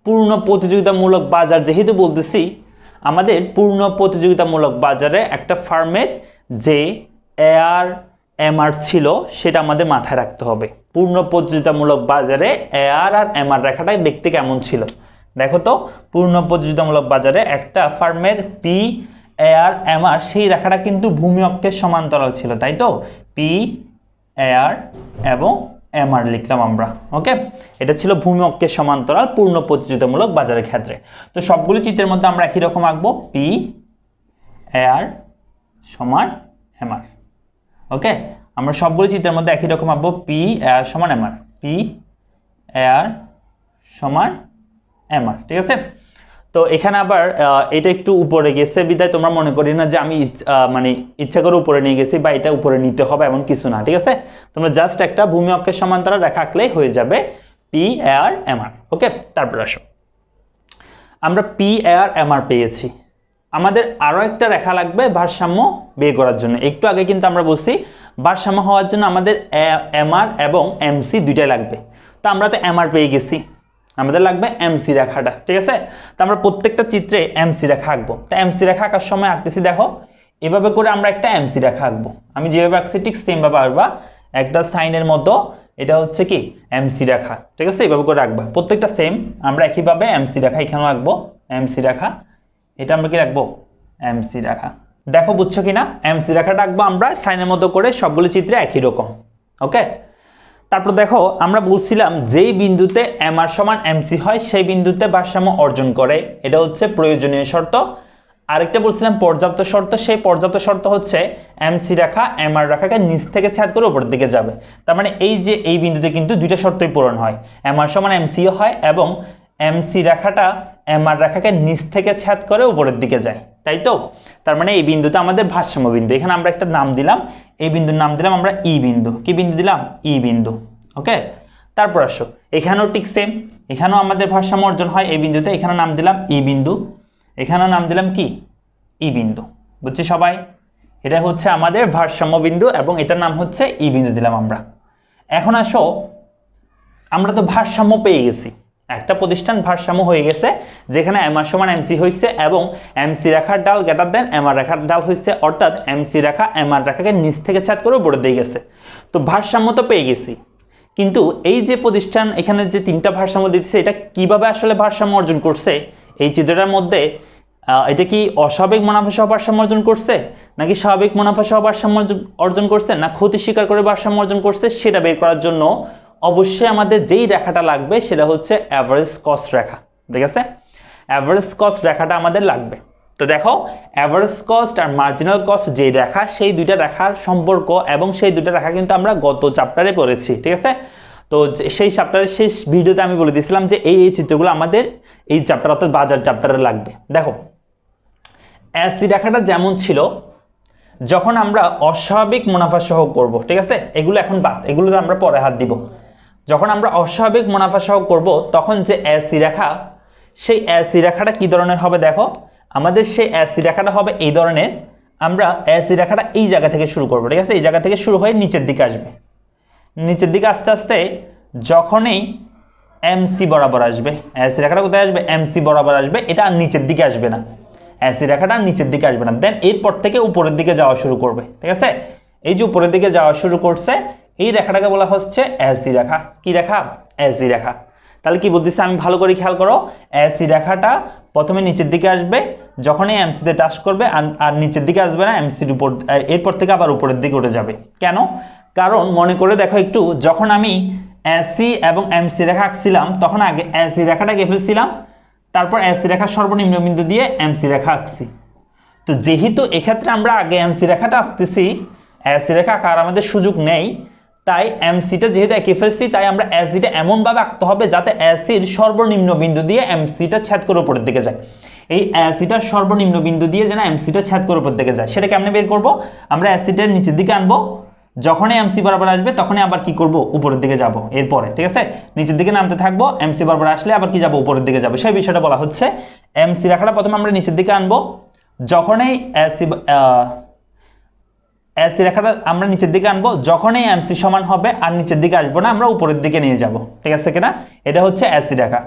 পূর্ণ প্রতিযোগিতামূলক বাজার, যেহেতু বলতেছি আমাদের পূর্ণ প্রতিযোগিতামূলক বাজারে একটা ফার্মের যে এআর এমআর ছিল সেটা আমাদের মাথায় রাখতে হবে। পূর্ণ প্রতিযোগিতামূলক বাজারে এআর আর এমআর রেখাটা দেখতে কেমন ছিল? দেখো তো, পূর্ণ প্রতিযোগিতামূলক বাজারে একটা ফার্মের পি এআর এমআর সেই রেখাটা কিন্তু ভূমি অক্ষের সমান্তরাল ছিল, তাই তো? পি এআর এবং এমআর লিখলাম আমরা, ওকে? এটা ছিল ভূমি অক্ষের সমান্তরাল পূর্ণ প্রতিযোগিতামূলক বাজারের ক্ষেত্রে। তো সবগুলো চিত্রের মধ্যে আমরা একই রকম আঁকবো পি এআর সমান এমআর ওকে? আমরা সবগুলো চিত্রের মধ্যে একই রকম আঁকবো পি এআর সমান এমআর পি এআর সমান এমআর, ঠিক আছে? তো এখানে আবার এটা একটু উপরে গেছে। বিদায়, তোমরা মনে করি না যে আমি মানে ইচ্ছা করে উপরে নিয়ে গেছি বা এটা উপরে নিতে হবে এমন কিছু না, ঠিক আছে? তোমরা জাস্ট একটা ভূমি অক্ষের সমান্তরাল রেখা আঁকলেই হয়ে যাবে পি আর এম আর ওকে তারপর আসো। আমরা পি আর এম আর পেয়েছি। আমাদের আরও একটা রেখা লাগবে ভারসাম্য বের করার জন্য। একটু আগে কিন্তু আমরা বলছি, ভারসাম্য হওয়ার জন্য আমাদের এম আর এবং এমসি দুইটাই লাগবে। তো আমরা তো এম আর পেয়ে গেছি। আমাদের লাগবে এমসি রেখাটা, ঠিক আছে? তো আমরা প্রত্যেকটা চিত্রে এমসি রেখা আঁকবো। তো এমসি রেখা আঁকার সময় আঁকতেছি, দেখো, এভাবে করে আমরা একটা এমসি রেখা আঁকবো। আমি যেভাবে আঁকছি, ঠিক সেম ভাবে আঁকবা। একটা সাইনের মতো, এটা হচ্ছে কি? এমসি রেখা, ঠিক আছে? এইভাবে করে রাখবা প্রত্যেকটা সেম আমরা একইভাবে এমসি রেখা এখানেও আঁকবো এমসি রেখা। এটা আমরা কি রাখব? এমসি রেখা। দেখো, বুঝছ কিনা? এমসি রেখাটা আঁকবো আমরা, সাইনের মতো করে সবগুলো চিত্রে একই রকম ওকে তারপর দেখো, আমরা বলছিলাম যেই বিন্দুতে এম আর সমান এমসি হয়, সেই বিন্দুতে ভারসাম্য অর্জন করে। এটা হচ্ছে প্রয়োজনীয় শর্ত। আরেকটা বলছিলাম, পর্যাপ্ত শর্ত, সেই পর্যাপ্ত শর্ত হচ্ছে এমসি রেখা এম আর রেখাকে নিচ থেকে ছেদ করে উপরের দিকে যাবে। তার মানে এই যে এই বিন্দুতে কিন্তু দুইটা শর্তই পূরণ হয়। এম আর সমান এমসিও হয় এবং এমসি রেখাটা এম আর রেখাকে নিচ থেকে ছেদ করে উপরের দিকে যায়। তাই তো? তার মানে এই বিন্দুতে আমাদের ভারসাম্য বিন্দু। এখানে আমরা একটা নাম দিলাম, এই বিন্দুর নাম দিলাম আমরা ই বিন্দু। কি বিন্দু দিলাম? ই বিন্দু। ওকে তারপর আসো। এখানেও ঠিক সেম এখানেও আমাদের ভারসাম্য অর্জন হয় এই বিন্দুতে। এখানে নাম দিলাম ই বিন্দু। এখানেও নাম দিলাম কি? ই বিন্দু। বুঝছি সবাই? এটা হচ্ছে আমাদের ভারসাম্য বিন্দু এবং এটার নাম হচ্ছে ই বিন্দু দিলাম আমরা। এখন আসো, আমরা তো ভারসাম্য পেয়ে গেছি। একটা প্রতিষ্ঠান ভারসাম্য হয়ে গেছে, যেখানে এমআর সমান এমসি হয়েছে এবং এমসি রেখার ডাল গ্রেটার দেন এমআর রেখার ডাল হয়েছে অর্থাৎ এমসি রেখা এমআর রেখাকে নিচ থেকে ছাদ করে উপরে দিয়ে গেছে। তো ভারসাম্য তো পেয়ে গেছি। কিন্তু এই যে প্রতিষ্ঠান, এখানে যে তিনটা ভারসাম্য দিচ্ছে এটা কীভাবে আসলে ভারসাম্য অর্জন করছে? এই চিত্রটার মধ্যে এটা কি অস্বাভাবিক মুনাফা সহ ভারসাম্য অর্জন করছে? নাকি স্বাভাবিক মুনাফা সহ ভারসাম্য অর্জন করছে? না ক্ষতি স্বীকার করে ভারসাম্য অর্জন করছে? সেটা বের করার জন্য অবশ্যই আমাদের যেই রেখাটা লাগবে সেটা হচ্ছে অ্যাভারেজ কস্ট রেখা, ঠিক আছে? অ্যাভারেজ কস্ট রেখাটা আমাদের লাগবে। তো দেখো অ্যাভারেজ কস্ট আর মার্জিনাল কস্ট যে রেখা, সেই দুইটা রেখার সম্পর্ক এবং সেই দুইটা রেখা কিন্তু আমরা গত চ্যাপ্টারে পড়েছি ঠিক আছে? তো সেই চ্যাপ্টারের শেষ ভিডিওতে আমি বলে দিয়েছিলাম যে এই এই চিত্রগুলো আমাদের এই চ্যাপ্টার অর্থাৎ বাজার চ্যাপ্টারে লাগবে। দেখো অ্যাসি রেখাটা যেমন ছিল, যখন আমরা অস্বাভাবিক মুনাফা সহ করব, ঠিক আছে? এগুলো এখন বাদ, এগুলোতে আমরা পরে হাত দিব। যখন আমরা অস্বাভাবিক মুনাফা সহ করব, তখন যে অ্যাসি রেখা, সেই অ্যাসি রেখাটা কি ধরনের হবে দেখো? আমাদের সেই অ্যাসি রেখাটা হবে এই ধরনের। আমরা অ্যাসি রেখাটা এই জায়গা থেকে শুরু করব, ঠিক আছে? এই জায়গা থেকে শুরু হয়ে নিচের দিকে আসবে। নিচের দিকে আস্তে আস্তে যখনই এমসি বরাবর আসবে অ্যাসি রেখাটা কোথায় আসবে? এমসি বরাবর আসবে। এটা নিচের দিকে আসবে না। অ্যাসি রেখাটা নিচের দিকে আসবে না। দেন এরপর থেকে উপরের দিকে যাওয়া শুরু করবে, ঠিক আছে? এই যে উপরের দিকে যাওয়া শুরু করছে এই রেখাটাকে বলা হচ্ছে অ্যাসি রেখা। কি রেখা? অ্যাসি রেখা। তাহলে কি বলতেছে আমি ভালো করে খেয়াল করো। অ্যাসি রেখাটা প্রথমে নিচের দিকে আসবে, যখনই এমসিতে টাচ করবে, আর নিচের দিকে আসবে না এমসির উপর এরপর থেকে আবার উপরের দিকে উঠে যাবে। কেন? কারণ মনে করে দেখো একটু, যখন আমি এসি এবং এমসি রেখা আঁকছিলাম, তখন আগে এসি রেখাটা এঁকে ফেলছিলাম তারপর এসি রেখার সর্বনিম্ন বিন্দু দিয়ে এমসি রেখা আঁকছি। তো যেহেতু এক্ষেত্রে আমরা আগে এমসি রেখাটা আঁকতেছি এসি রেখা আঁকার আমাদের সুযোগ নেই তাই এমসিটা যেহেতু এঁকে ফেলছি তাই আমরা এসিটা এমনভাবে আঁকতে হবে যাতে এসির সর্বনিম্ন বিন্দু দিয়ে এমসিটা ছেদ করে উপরের দিকে যায়। এই অ্যাসিটার সর্বনিম্ন বিন্দু দিয়ে যেন এমসিটা ছেদ করে উপর দিকে যায়। সেটা কেমনে বের করব? আমরা অ্যাসিডের নিচের দিকে আনব। যখনই এমসি বরাবর আসবে, তখনই আবার কি করব? উপরের দিকে যাব। এরপরে, ঠিক আছে? নিচের দিকে নামতে থাকব। এমসি বরাবর আসলে আবার কি যাব? উপরের দিকে যাব। সেই বিষয়টা বলা হচ্ছে। এমসি রাখাটা প্রথমে আমরা নিচের দিকে আনব। যখনই এসি এসি রেখাটা আমরা নিচের দিকে আনব, যখনই এমসি সমান হবে আর নিচের দিকে আসব না, আমরা উপরের দিকে নিয়ে যাব। ঠিক আছে কিনা? এটা হচ্ছে এসি রেখা।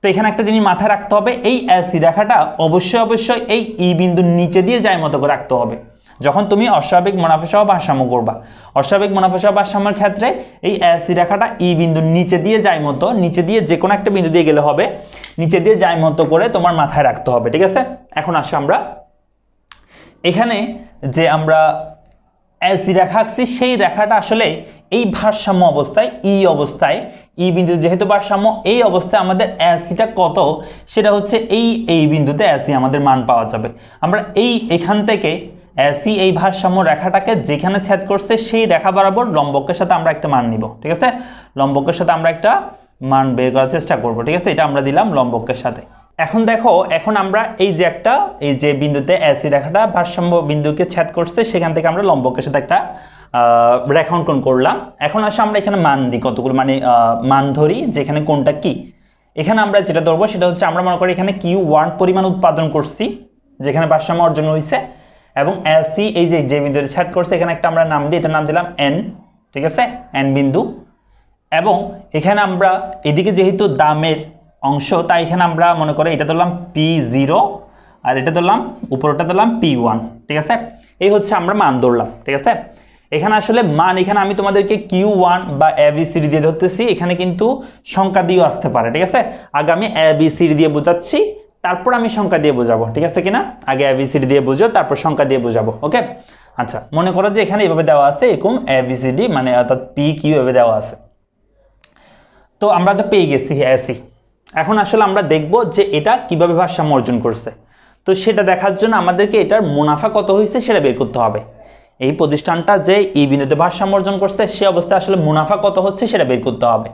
তো এখানে একটা জিনিস মাথায় রাখতে হবে, এই এসি রেখাটা অবশ্যই অবশ্যই এই ই বিন্দুর নিচে দিয়ে যায় মতো করে রাখতে হবে। যখন তুমি অস্বাভাবিক মুনাফা সহ ভারসাম্য করবা। অস্বাভাবিক মুনাফা সহ ভারসাম্যের ক্ষেত্রে এই এসি রেখাটা ই বিন্দুর নিচে দিয়ে যায় মতো, নিচে দিয়ে যে কোনো একটা বিন্দু দিয়ে গেলে হবে, নিচে দিয়ে যায় মতো করে তোমার মাথায় রাখতে হবে। ঠিক আছে? এখন আসো আমরা। এখানে যে আমরা এসি রেখা আঁকছি সেই রেখাটা আসলে এই ভারসাম্য অবস্থায় ই অবস্থায় ই বিন্দু যেহেতু ভারসাম্য, এই অবস্থায় আমাদের অ্যাসিটা কত? সেটা হচ্ছে এই এই বিন্দুতে অ্যাসি আমাদের মান পাওয়া যাবে। আমরা এই এখান থেকে অ্যাসি এই ভারসাম্য রেখাটাকে যেখানে ছেদ করছে, সেই রেখা বরাবর লম্বকের সাথে আমরা একটা মান নিব, ঠিক আছে? লম্বকের সাথে আমরা একটা মান বের করার চেষ্টা করব, ঠিক আছে? এটা আমরা দিলাম লম্বকের সাথে। এখন দেখো, এখন আমরা এই যে একটা, এই যে বিন্দুতে অ্যাসি রেখাটা ভারসাম্য বিন্দুকে ছেদ করছে, সেখান থেকে আমরা লম্বকের সাথে একটা রেখা অঙ্কন করলাম। এখন আসে আমরা এখানে মান দিই, কতগুলো মানে মান ধরি যেখানে কোনটা কি? এখানে আমরা যেটা ধরবো, সেটা হচ্ছে আমরা মনে করি এখানে কিউ ওয়ান পরিমাণ উৎপাদন করছি, যেখানে ভারসাম্য অর্জন হয়েছে এবং এসি এই যে যে বিন্দুতে ছেদ করছে, এখানে একটা আমরা নাম দিই, এটার নাম দিলাম এন ঠিক আছে? এন বিন্দু। এবং এখানে আমরা, এদিকে যেহেতু দামের অংশ, তাই এখানে আমরা মনে করি এটা ধরলাম পি জিরো আর এটা ধরলাম, উপরটা ধরলাম পি ওয়ান ঠিক আছে? এই হচ্ছে আমরা মান ধরলাম, ঠিক আছে? এখানে আসলে মান, এখানে আমি তোমাদেরকে কিউ ওয়ান বা এবিসিডি দিয়ে ধরতেছি, এখানে কিন্তু সংখ্যা দিয়েও আসতে পারে, ঠিক আছে? আগে আমি এবিসিডি দিয়ে বোঝাচ্ছি, তারপর আমি সংখ্যা দিয়ে বোঝাবো, ঠিক আছে কিনা? আগে এবিসিডি দিয়ে বুঝো, তারপর সংখ্যা দিয়ে বোঝাবো, ওকে? আচ্ছা মনে করো যে এখানে এভাবে দেওয়া আছে, এরকম এবিসিডি মানে অর্থাৎ পি কিউ এভাবে দেওয়া আছে। তো আমরা তো পেয়ে গেছি এসি এখন আসলে আমরা দেখব যে এটা কীভাবে ভারসাম্য অর্জন করছে। তো সেটা দেখার জন্য আমাদেরকে এটার মুনাফা কত হয়েছে সেটা বের করতে হবে। এই প্রতিষ্ঠানটা যে এই ভারসাম্য অর্জন করছে, সে অবস্থায় আসলে মুনাফা কত হচ্ছে সেটা বের করতে হবে।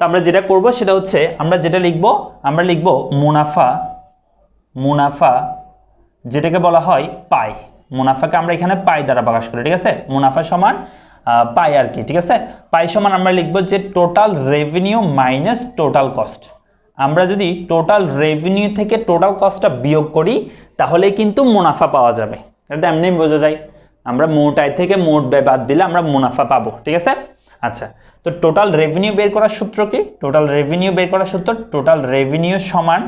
তো আমরা যেটা করব সেটা হচ্ছে, আমরা যেটা লিখব, আমরা লিখব মুনাফা মুনাফা যেটাকে বলা হয় পাই। মুনাফাকে আমরা এখানে পাই দ্বারা প্রকাশ করি, ঠিক আছে? মুনাফা সমান পাই আর কি, ঠিক আছে? পাই সমান আমরা লিখব যে total revenue minus total cost আমরা যদি টোটাল রেভিনিউ থেকে টোটাল কস্টটা বিয়োগ করি তাহলে কিন্তু মুনাফা পাওয়া যাবে। এটা এমনি বোঝা যায়। আমরা মোট আয় থেকে মোট ব্যয় বাদ দিলে আমরা মুনাফা পাবো, ঠিক আছে? আচ্ছা তো টোটাল রেভিনিউ বের করার সূত্র কি? টোটাল রেভিনিউ বের করার সূত্র টোটাল রেভিনিউ সমান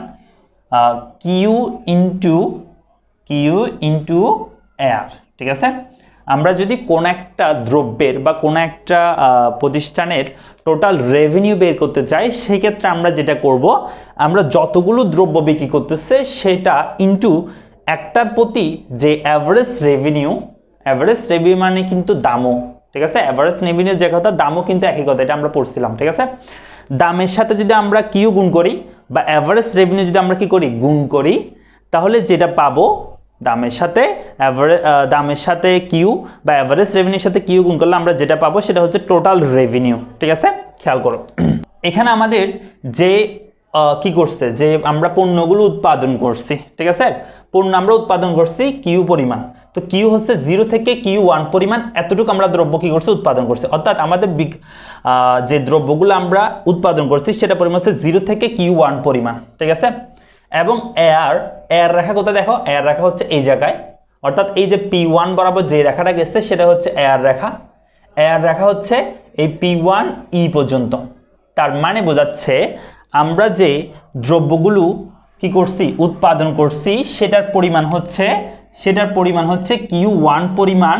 Q into Q into AR ঠিক আছে? আমরা যদি কোন একটা দ্রব্যের বা কোন একটা প্রতিষ্ঠানের টোটাল রেভিনিউ বের করতে চাই, সেক্ষেত্রে আমরা যেটা করব, আমরা যতগুলো দ্রব্য বিক্রি করতেছে, সেটা ইন্টু একটার প্রতি যে অ্যাভারেজ রেভিনিউ অ্যাভারেজ রেভিনিউ মানে কিন্তু দামও, ঠিক আছে? অ্যাভারেজ রেভিনিউ যে কথা, দামও কিন্তু একই কথা, এটা আমরা পড়ছিলাম, ঠিক আছে? দামের সাথে যদি আমরা কিউ গুণ করি বা অ্যাভারেজ রেভিনিউ যদি আমরা কি করি? গুণ করি, তাহলে যেটা পাবো দামের সাথে দামের সাথে কিউ বা অ্যাভারেজ রেভিনিউর সাথে কিউ গুণ করলে আমরা যেটা পাবো সেটা হচ্ছে টোটাল রেভিনিউ ঠিক আছে? খেয়াল করো। এখানে আমাদের যে কি করছে? যে আমরা পণ্যগুলো উৎপাদন করছি, ঠিক আছে? পণ্য আমরা উৎপাদন করছি কিউ পরিমাণ। তো কিউ হচ্ছে জিরো থেকে কিউ ওয়ান পরিমাণ, এতটুকু আমরা দ্রব্য কি করছি? উৎপাদন করছি। অর্থাৎ আমাদের যে দ্রব্যগুলো আমরা উৎপাদন করছি, সেটা পরিমাণ হচ্ছে জিরো থেকে কিউ ওয়ান পরিমাণ, ঠিক আছে? এবং এয়ার এয়ার রেখা কোথায় দেখো? এয়ার রেখা হচ্ছে এই জায়গায়। অর্থাৎ এই যে পি ওয়ান বরাবর যে রেখাটা গেছে, সেটা হচ্ছে এয়ার রেখা। এয়ার রেখা হচ্ছে এই পি ওয়ান ই পর্যন্ত। তার মানে বোঝাচ্ছে আমরা যে দ্রব্যগুলো কি করছি, উৎপাদন করছি, সেটার পরিমাণ হচ্ছে, সেটার পরিমাণ হচ্ছে কিউ ওয়ান পরিমাণ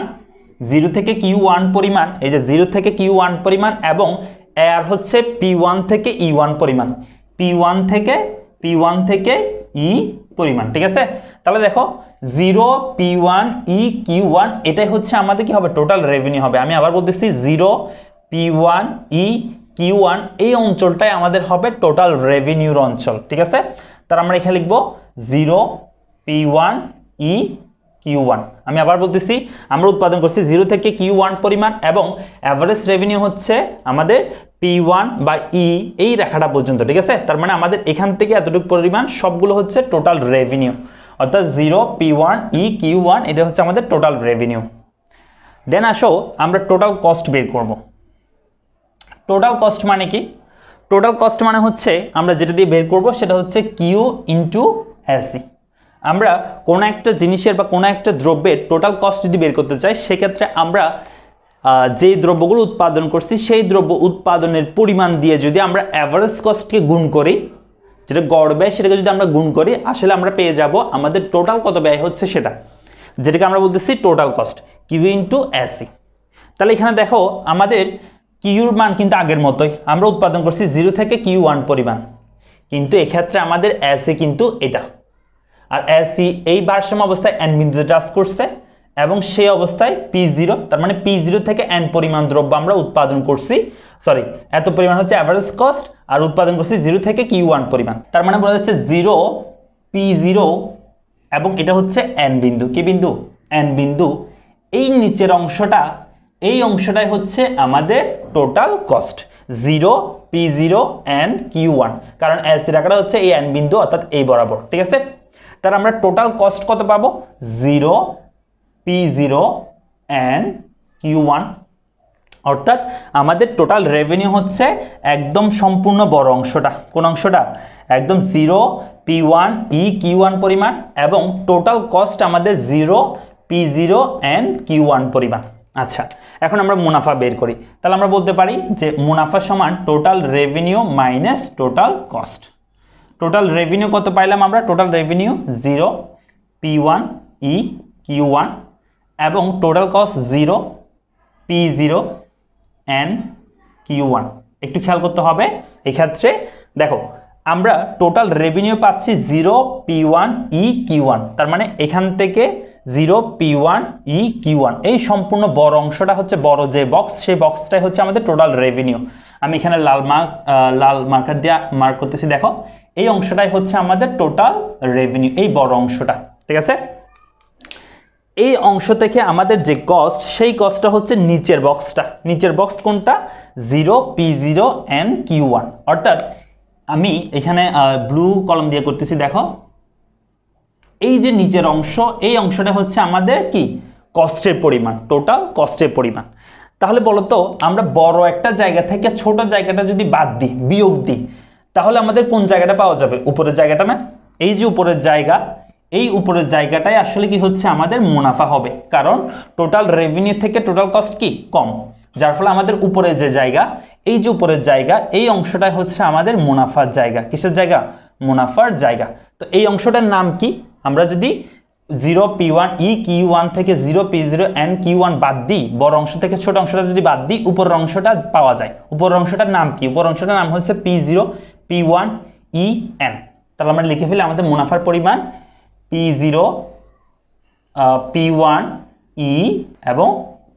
জিরো থেকে কিউ ওয়ান পরিমাণ, এই যে জিরো থেকে কিউ ওয়ান পরিমাণ এবং এয়ার হচ্ছে পি ওয়ান থেকে ই ওয়ান পরিমাণ। পি ওয়ান থেকে পি ওয়ান থেকে ই পরিমাণ, ঠিক আছে? তাহলে দেখো zero P one E Q one এটাই হচ্ছে আমাদের কি হবে? টোটাল রেভিনিউ হবে। আমি আবার বলতেছি zero P one E Q one এই অঞ্চলটাই আমাদের হবে টোটাল রেভিনিউর অঞ্চল, ঠিক আছে? তার আমরা এখানে লিখব zero P one E Q one আমি আবার বলতেছি, আমরা উৎপাদন করছি জিরো থেকে কিউ ওয়ান পরিমাণ এবং অ্যাভারেজ রেভিনিউ হচ্ছে আমাদের পি ওয়ান বা ই এই রেখাটা পর্যন্ত, ঠিক আছে? তার মানে আমাদের এখান থেকে এতটুকু পরিমাণ সবগুলো হচ্ছে টোটাল রেভিনিউ অর্থাৎ zero P one E Q one এটা হচ্ছে আমাদের টোটাল রেভিনিউ দেন আসো, আমরা টোটাল কস্ট বের করব। টোটাল কস্ট মানে কি? টোটাল কস্ট মানে হচ্ছে, আমরা যেটা দিয়ে বের করব সেটা হচ্ছে কিউ ইন্টু এসি আমরা কোনো একটা জিনিসের বা কোনো একটা দ্রব্যের টোটাল কস্ট যদি বের করতে চাই, সেক্ষেত্রে আমরা যেই দ্রব্যগুলো উৎপাদন করছি, সেই দ্রব্য উৎপাদনের পরিমাণ দিয়ে যদি আমরা অ্যাভারেজ কস্টকে গুণ করি, যেটা গড় ব্যয় সেটাকে যদি আমরা গুণ করি, আসলে আমরা পেয়ে যাব আমাদের টোটাল কত ব্যয় হচ্ছে সেটা। যেটাকে আমরা বলতেছি total cost Q into AC তাহলে এখানে দেখো, আমাদের কিউর মান কিন্তু আগের মতোই। আমরা উৎপাদন করছি জিরো থেকে কিউ ওয়ান পরিমাণ। কিন্তু এক্ষেত্রে আমাদের এসি কিন্তু এটা। আর এসি এই ভারসাম্য অবস্থায় এন বিন্দুতে টাচ করছে। এবং সেই অবস্থায় পি জিরো তার মানে পি জিরো থেকে এন পরিমাণ দ্রব্য আমরা উৎপাদন করছি সরি এত পরিমাণ হচ্ছে অ্যাভারেজ কস্ট আর উৎপাদন করছি জিরো থেকে কিউ ওয়ান পরিমাণ। তার মানে বলা যাচ্ছে জিরো পি জিরো এবং এটা হচ্ছে এন বিন্দু। কি বিন্দু? এন বিন্দু। এই নিচের অংশটা, এই অংশটাই হচ্ছে আমাদের total cost zero P zero and Q one কারণ এলসি টাকাটা হচ্ছে এই এন বিন্দু, অর্থাৎ এই বরাবর। ঠিক আছে? তার আমরা টোটাল কস্ট কত পাবো? Zero P zero and Q one অর্থাৎ আমাদের টোটাল রেভিনিউ হচ্ছে একদম সম্পূর্ণ বড় অংশটা। কোন অংশটা? একদম zero P one E Q one পরিমাণ এবং টোটাল কস্ট আমাদের zero P zero and Q one পরিমাণ। আচ্ছা এখন আমরা মুনাফা বের করি। তাহলে আমরা বলতে পারি যে মুনাফা সমান total revenue minus total cost total revenue কত পাইলাম আমরা? Total revenue zero P one E Q one এবং total cost zero P zero N Q one একটু খেয়াল করতে হবে এক্ষেত্রে। দেখো, আমরা টোটাল রেভিনিউ পাচ্ছি zero P one E Q one তার মানে এখান থেকে zero P one E Q one এই সম্পূর্ণ বড় অংশটা হচ্ছে বড় যে বক্স সেই বক্সটাই হচ্ছে আমাদের টোটাল রেভিনিউ আমি এখানে লাল মার্ক লাল মার্কার দিয়ে মার্ক করতেছি, দেখো। এই অংশটাই হচ্ছে আমাদের টোটাল রেভিনিউ এই বড় অংশটা, ঠিক আছে? এই অংশ থেকে আমাদের যে কস্ট সেই কস্টটা হচ্ছে নিচের বক্সটা নিচের বক্স কোনটা? Zero P zero N Q one অর্থাৎ আমি এখানে ব্লু কলম দিয়ে করতেছি, দেখো। এই যে নিচের অংশ, এই অংশটা হচ্ছে আমাদের কি? কস্টের পরিমাণ টোটাল কস্টের পরিমাণ। তাহলে বলতো, আমরা বড় একটা জায়গা থেকে ছোট জায়গাটা যদি বাদ দিই, বিয়োগ দিই, তাহলে আমাদের কোন জায়গাটা পাওয়া যাবে? উপরের জায়গাটা না? এই যে উপরের জায়গা এই উপরের জায়গাটাই আসলে কি হচ্ছে? আমাদের মুনাফা হবে। কারণ টোটাল রেভিনিউ থেকে টোটাল কস্ট কি? কম। যার ফলে আমাদের উপরে যে জায়গা, এই যে উপরের জায়গা, এই অংশটাই হচ্ছে আমাদের মুনাফার জায়গা। কিসের জায়গা? মুনাফার জায়গা। তো এই অংশটার নাম কি? আমরা যদি zero P one E Q one থেকে zero P zero N Q one বাদ দিই, বড় অংশ থেকে ছোট অংশটা যদি বাদ দিই, উপরের অংশটা পাওয়া যায়। উপরের অংশটার নাম কি? উপর অংশটার নাম হচ্ছে P zero P one E N তাহলে আমরা লিখে ফেলি আমাদের মুনাফার পরিমাণ P zero P one E এবং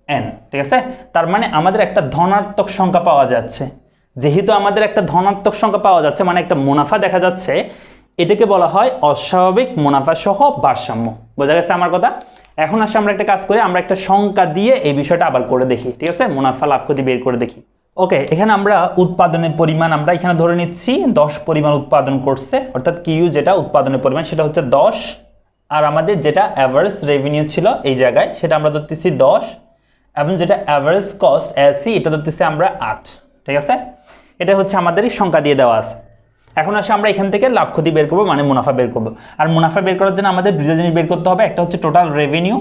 এন ঠিক আছে? তার মানে আমাদের একটা ধনাত্মক সংখ্যা পাওয়া যাচ্ছে। যেহেতু আমাদের একটা ধনাত্মক সংখ্যা পাওয়া যাচ্ছে মানে একটা মুনাফা দেখা যাচ্ছে, এটাকে বলা হয় অস্বাভাবিক মুনাফা সহ ভারসাম্য। বোঝা গেছে আমার কথা? এখন আসে আমরা একটা কাজ করি, আমরা একটা সংখ্যা দিয়ে এই বিষয়টা আবার করে দেখি, ঠিক আছে? মুনাফা, লাভ, ক্ষতি বের করে দেখি। ওকে এখানে আমরা উৎপাদনের পরিমাণ আমরা এখানে ধরে নিচ্ছি, দশ পরিমাণ উৎপাদন করছে, অর্থাৎ কিউ যেটা উৎপাদনের পরিমাণ, সেটা হচ্ছে দশ আর আমাদের যেটা অ্যাভারেজ রেভিনিউ ছিল এই জায়গায়, সেটা আমরা ধরতেছি দশ, এবং যেটা অ্যাভারেজ কস্ট এসি এটা ধরতেছি আমরা আট, ঠিক আছে? এটা হচ্ছে আমাদের সংখ্যা দিয়ে দেওয়া আছে। এখন আসে আমরা এখান থেকে লাভ ক্ষতি বের করব মানে মুনাফা বের করব। আর মুনাফা বের করার জন্য আমাদের দুটো জিনিস বের করতে হবে, একটা হচ্ছে টোটাল রেভিনিউ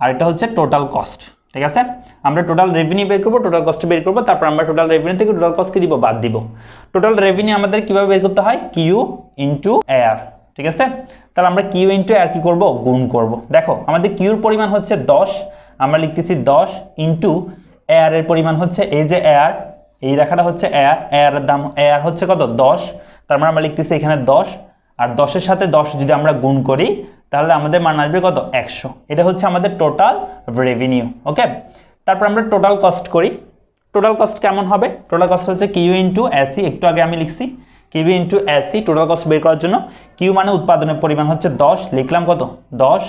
আর একটা হচ্ছে টোটাল কস্ট ঠিক আছে? আমরা টোটাল রেভিনিউ বের করব টোটাল কস্ট বের করব, তারপর আমরা টোটাল রেভিনিউ থেকে টোটাল কস্ট কি দিব, বাদ দিব। টোটাল রেভিনিউ আমাদের কীভাবে বের করতে হয়? কিউ ইন্টু এয়ার ঠিক আছে? তাহলে আমরা কিউ ইন্টু এয়ার কি করব? গুণ করব। দেখো, আমাদের কিউর পরিমাণ হচ্ছে দশ, আমরা লিখতেছি দশ ইন্টু এর পরিমাণ হচ্ছে এই যে এয়ার এই রেখাটা হচ্ছে এয়ার এয়ারের দাম এয়ার হচ্ছে কত? দশ। তার মানে আমরা লিখতেছি এখানে দশ, আর দশের সাথে দশ যদি আমরা গুণ করি, তাহলে আমাদের মান আসবে কত? একশো। এটা হচ্ছে আমাদের টোটাল রেভিনিউ ওকে তারপর আমরা টোটাল কস্ট করি। টোটাল কস্ট কেমন হবে? টোটাল কস্ট হচ্ছে কিউ ইন্টু এসি একটু আগে আমি লিখছি। Q into AC total cost বের করার জন্য কিউ মানে উৎপাদনের পরিমাণ হচ্ছে দশ, লিখলাম কত? দশ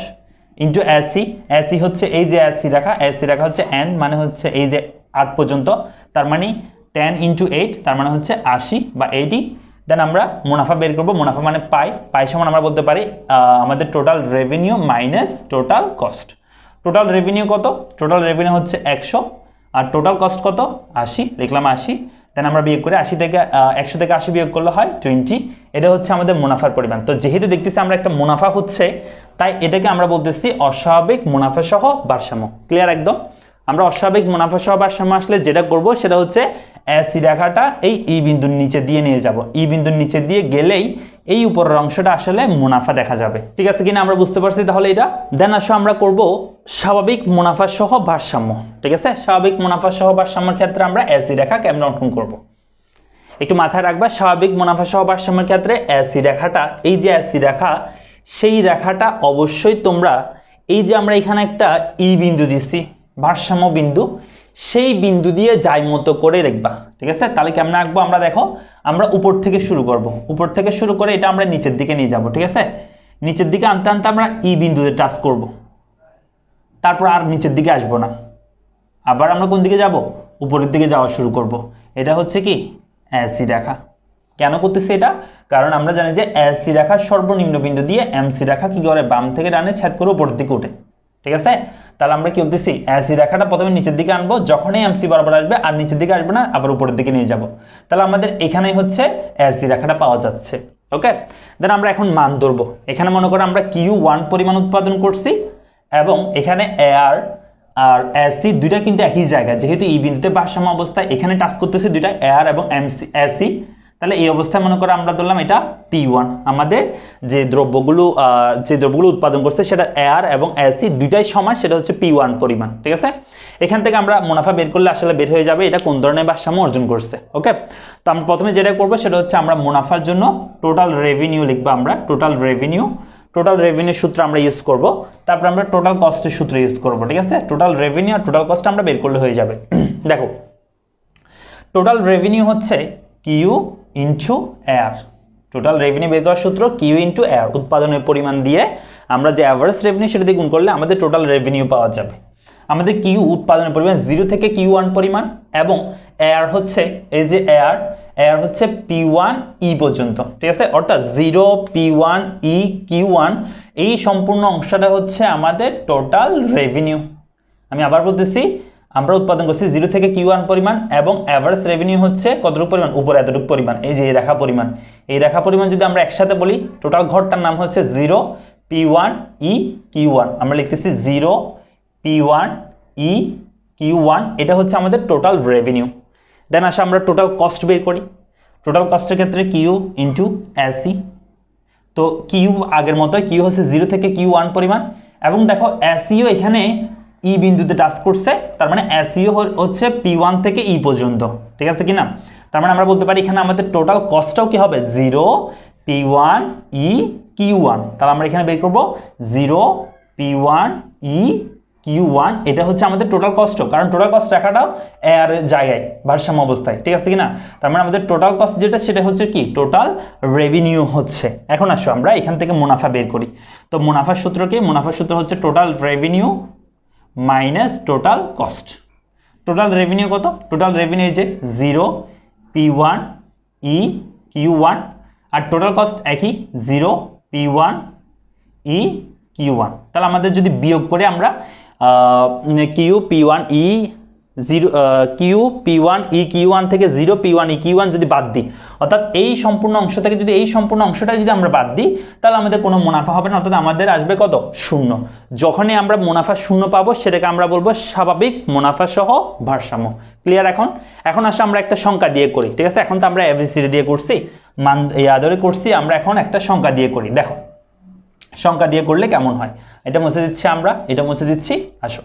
ইন্টু এসি এসি হচ্ছে এই যে এসি রাখা এসি রাখা হচ্ছে এন মানে হচ্ছে এই যে আট পর্যন্ত, তার মানে টেন ইন্টু এইট তার মানে হচ্ছে আশি বা এইটি দেন আমরা মুনাফা বের করব, মুনাফা মানে পাই পাই সমান আমরা বলতে পারি আমাদের total revenue minus total cost total revenue কত? টোটাল রেভিনিউ হচ্ছে একশো, আর টোটাল কস্ট কত? আশি, লিখলাম আশি। দেন আমরা বিয়োগ করে আশি থেকে একশো থেকে আশি বিয়োগ করলে হয় টোয়েন্টি এটা হচ্ছে আমাদের মুনাফার পরিমাণ। তো যেহেতু দেখতেছি আমরা একটা মুনাফা হচ্ছে, তাই এটাকে আমরা বলতেছি অস্বাভাবিক মুনাফা সহ ভারসাম্য। ক্লিয়ার একদম? আমরা অস্বাভাবিক মুনাফা সহ ভারসাম্য আসলে যেটা করব সেটা হচ্ছে এসি রেখাটা এই ই বিন্দুর নিচে দিয়ে নিয়ে যাব। ই বিন্দুর নিচে দিয়ে গেলেই এই উপরের অংশটা আসলে মুনাফা দেখা যাবে। ঠিক আছে কিনা আমরা বুঝতে পারছি? তাহলে এটা দেন আসো আমরা করব স্বাভাবিক মুনাফা সহ ভারসাম্য। ঠিক আছে? স্বাভাবিক মুনাফা সহ ভারসাম্যের ক্ষেত্রে আমরা এসি রেখা কেমন অঙ্কন করব? একটু মাথায় রাখবা, স্বাভাবিক মুনাফা সহ ভারসাম্যের ক্ষেত্রে এসি রেখাটা, এই যে এসি রেখা, সেই রেখাটা অবশ্যই তোমরা, এই যে আমরা এখানে একটা ই বিন্দু দিচ্ছি ভারসাম্য বিন্দু সেই বিন্দু দিয়ে যাই মতো করে লিখবা ঠিক আছে? তাহলে কেমন আঁকবো আমরা দেখো, আমরা উপর থেকে শুরু করব। উপর থেকে শুরু করে এটা আমরা নিচের দিকে নিয়ে যাব, ঠিক আছে? নিচের দিকে আনতে আনতে আমরা ই বিন্দুতে টাচ করব। তারপর আর নিচের দিকে আসব না। আবার আমরা কোন দিকে যাব? উপরের দিকে যাওয়া শুরু করব। এটা হচ্ছে কি? এসি রেখা। কেন করতেছে এটা? কারণ আমরা জানি যে এসি রেখার সর্বনিম্ন বিন্দু দিয়ে এমসি রেখা কি করে? বাম থেকে ডানে ছেদ করে উপরের দিকে উঠে। ঠিক আছে? তাহলে আমরা কি করতেছি এসি রেখাটা প্রথমে নিচের দিকে আনব, যখনই এমসি বরাবর আসবে, আর নিচের দিকে আসবে না, আবার উপরের দিকে নিয়ে যাব। তাহলে আমাদের এখানেই হচ্ছে এসি রেখাটা পাওয়া যাচ্ছে, ওকে? দেন আমরা এখন মান ধরবো। এখানে মনে করো আমরা কিউ ওয়ান পরিমাণ উৎপাদন করছি, এবং এখানে এয়ার আর এসি দুইটা কিন্তু একই জায়গায়। যেহেতু এই বিন্দুতে ভারসাম্য অবস্থায়, এখানে টাচ করতেছে দুইটা এয়ার এবং এমসি এসি তাহলে এই অবস্থায় মনে করো আমরা ধরলাম এটা পি ওয়ান আমাদের যে দ্রব্যগুলো যে দ্রব্যগুলো উৎপাদন করছে সেটা এয়ার এবং এসি দুইটাই সমান, সেটা হচ্ছে পি ওয়ান পরিমাণ, ঠিক আছে? এখান থেকে আমরা মুনাফা বের করলে আসলে বের হয়ে যাবে এটা কোন ধরনের ভারসাম্য অর্জন করছে, ওকে? তো আমরা প্রথমে যেটা করব সেটা হচ্ছে আমরা মুনাফার জন্য টোটাল রেভিনিউ লিখব আমরা টোটাল রেভিনিউ টোটাল রেভিনিউ সূত্র আমরা ইউজ করব, তারপর আমরা টোটাল কস্টের সূত্র ইউজ করব, ঠিক আছে? টোটাল রেভিনিউ আর টোটাল কস্ট আমরা বের করলে হয়ে যাবে। দেখো টোটাল রেভিনিউ হচ্ছে Q into AR total revenue বের করার সূত্র কিউ ইনটু এয়ার উৎপাদনের পরিমাণ দিয়ে আমরা যে অ্যাভারেজ রেভিনিউ সেটা দিয়ে গুণ করলে আমাদের টোটাল রেভিনিউ পাওয়া যাবে। আমাদের কিউ উৎপাদনের পরিমাণ জিরো থেকে কিউ ওয়ান পরিমাণ এবং এয়ার হচ্ছে, এই যে এয়ার এয়ার হচ্ছে পি ওয়ান ই পর্যন্ত। ঠিক আছে? অর্থাৎ zero P one E Q one এই সম্পূর্ণ অংশটা হচ্ছে আমাদের টোটাল রেভিনিউ আমি আবার বলতেছি আমরা উৎপাদন করছি জিরো থেকে কিউ ওয়ান পরিমাণ এবং অ্যাভারেজ রেভিনিউ হচ্ছে কতটুকু পরিমাণ? উপরে এতটুকু পরিমাণ। এই যে এই রেখা পরিমাণ। এই রেখা পরিমাণ যদি আমরা একসাথে বলি টোটাল ঘরটার নাম হচ্ছে zero P one E Q one আমরা লিখতেছি zero P one E Q one এটা হচ্ছে আমাদের টোটাল রেভিনিউ দেন আসে আমরা টোটাল কস্ট বের করি। টোটাল কস্টের ক্ষেত্রে কিউ ইন্টু এসি তো কিউ আগের মতো কিউ হচ্ছে জিরো থেকে কিউ ওয়ান পরিমাণ। এবং দেখো এসিও এখানে ই বিন্দুতে টাচ করছে, তার মানে এসিও হচ্ছে পি ওয়ান থেকে ই পর্যন্ত, ঠিক আছে কিনা? তার মানে আমরা বলতে পারি এখানে আমাদের টোটাল কস্টটাও কি হবে? Zero P one E Q one তাহলে আমরা এখানে বের করব zero P one E Q one এটা হচ্ছে আমাদের টোটাল কস্ট কারণ টোটাল কস্ট রাখাটাও এর জায়গায়, ভারসাম্য অবস্থায়, ঠিক আছে কিনা? তার মানে আমাদের টোটাল কস্ট যেটা, সেটা হচ্ছে কি? টোটাল রেভিনিউ হচ্ছে। এখন আসো, আমরা এখান থেকে মুনাফা বের করি। তো মুনাফার সূত্রকে মুনাফার সূত্র হচ্ছে total revenue minus total cost total revenue কত? টোটাল রেভিনিউ যে zero P one E Q one আর টোটাল কস্ট একই zero P one E Q one তাহলে আমাদের যদি বিয়োগ করে আমরা Q P one E zero Q P one E Q one থেকে zero P one E Q one যদি বাদ দিই, অর্থাৎ এই সম্পূর্ণ অংশ থেকে যদি, এই সম্পূর্ণ অংশটা যদি আমরা বাদ দিই, তাহলে আমাদের কোনো মুনাফা হবে না, অর্থাৎ আমাদের আসবে কত? শূন্য। যখনই আমরা মুনাফা শূন্য পাবো, সেটাকে আমরা বলব স্বাভাবিক মুনাফা সহ ভারসাম্য। ক্লিয়ার এখন? এখন আসলে আমরা একটা সংখ্যা দিয়ে করি, ঠিক আছে? এখন তো আমরা এবিসিডি দিয়ে করছি, মান আদরে করছি, আমরা এখন একটা সংখ্যা দিয়ে করি। দেখো, সংখ্যা দিয়ে করলে কেমন হয়? এটা মুছে দিচ্ছি আমরা, এটা মুছে দিচ্ছি, আসো।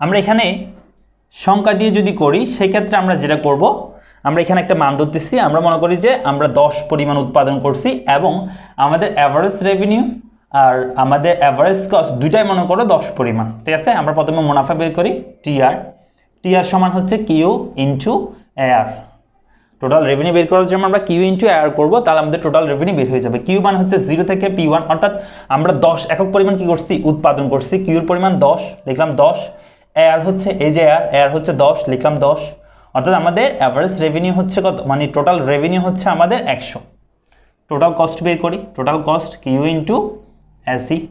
আমরা এখানে সংখ্যা দিয়ে যদি করি, সেক্ষেত্রে আমরা যেটা করব, আমরা এখানে একটা মান ধরতেছি, আমরা মনে করি যে আমরা দশ পরিমাণ উৎপাদন করছি এবং আমাদের অ্যাভারেজ রেভিনিউ আর আমাদের অ্যাভারেজ কস্ট দুইটাই মনে করো দশ পরিমাণ। ঠিক আছে? আমরা প্রথমে মুনাফা বের করি টিআর টিআর সমান হচ্ছে Q into AR total revenue বের করার জন্য আমরা কিউ ইন্টু এআর করব, তাহলে আমাদের টোটাল রেভিনিউ বের হয়ে যাবে। কিউ মান হচ্ছে জিরো থেকে পি ওয়ান অর্থাৎ আমরা দশ একক পরিমাণ কি করছি? উৎপাদন করছি। কিউর পরিমাণ দশ লিখলাম দশ। এআর হচ্ছে, এই যে এআর এআর হচ্ছে দশ, লিখলাম দশ। অর্থাৎ আমাদের অ্যাভারেজ রেভিনিউ হচ্ছে কত? মানে টোটাল রেভিনিউ হচ্ছে আমাদের একশো। টোটাল কস্ট বের করি। Total cost Q into AC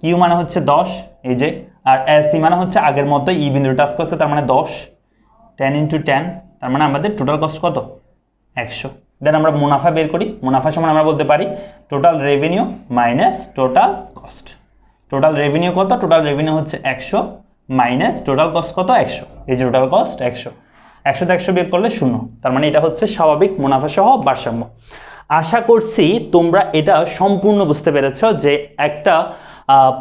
Q মানে হচ্ছে দশ, এই যে। আর এসি মানে হচ্ছে আগের মতো ই বিন্দু টাচ করছে, তার মানে দশ। টেন ইন্টু টেন তার মানে আমাদের টোটাল কস্ট কত? একশো। দেন আমরা মুনাফা বের করি। মুনাফা সমান আমরা বলতে পারি total revenue minus total cost total revenue কত? টোটাল রেভিনিউ হচ্ছে একশো। মাইনাস টোটাল কস্ট কত? একশো। এই যে টোটাল কস্ট, একশো। একশোতে একশো বিয়োগ করলে শূন্য। তার মানে এটা হচ্ছে স্বাভাবিক মুনাফা সহ ভারসাম্য। আশা করছি তোমরা এটা সম্পূর্ণ বুঝতে পেরেছ যে একটা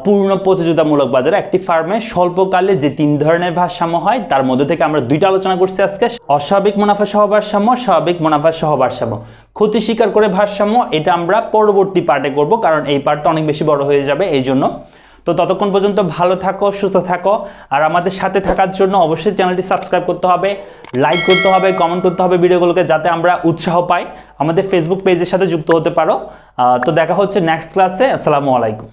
পূর্ণ প্রতিযোগিতামূলক বাজারে একটি ফার্মে স্বল্পকালে যে তিন ধরনের ভারসাম্য হয়, তার মধ্যে থেকে আমরা দুইটা আলোচনা করছি আজকে। অস্বাভাবিক মুনাফা সহ ভারসাম্য, স্বাভাবিক মুনাফা সহ ভারসাম্য। ক্ষতি স্বীকার করে ভারসাম্য, এটা আমরা পরবর্তী পার্টে করব, কারণ এই পার্টটা অনেক বেশি বড় হয়ে যাবে এই জন্য তো ততক্ষণ পর্যন্ত ভালো থাকো, সুস্থ থাকো। আর আমাদের সাথে থাকার জন্য অবশ্যই চ্যানেলটি সাবস্ক্রাইব করতে হবে, লাইক করতে হবে কমেন্ট করতে হবে ভিডিওগুলোকে যাতে আমরা উৎসাহ পাই। আমাদের ফেসবুক পেজের সাথে যুক্ত হতে পারো। তো দেখা হচ্ছে নেক্সট ক্লাসে আসসালামু আলাইকুম।